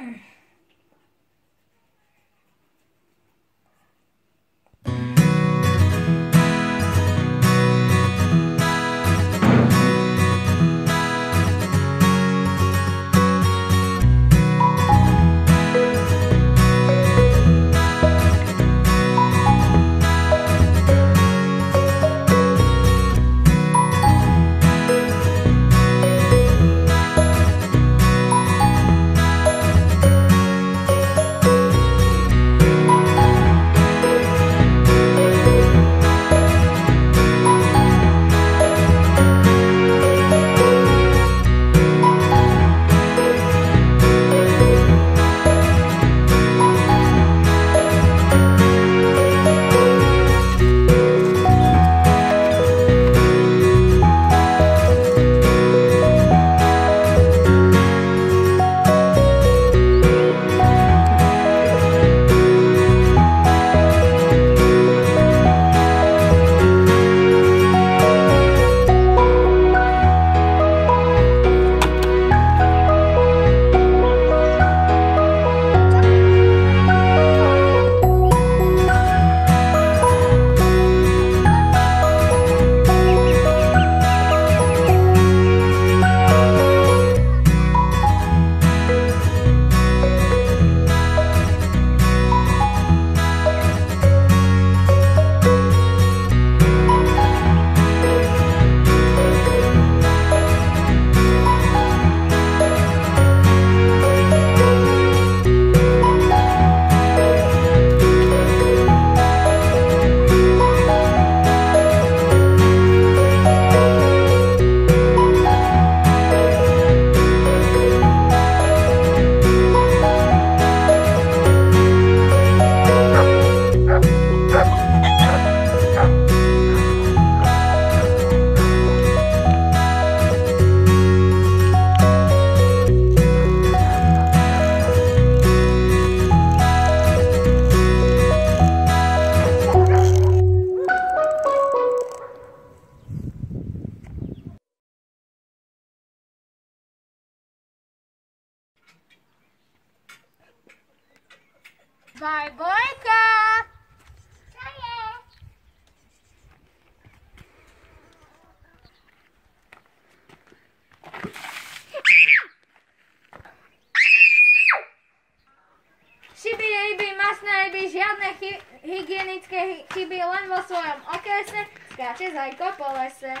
No. Barbojka! Co je? Šiby, ryby, masné ryby, žiadne chy- hygienické chy- chyby len vo svojom okrese, skáče zajko po lese.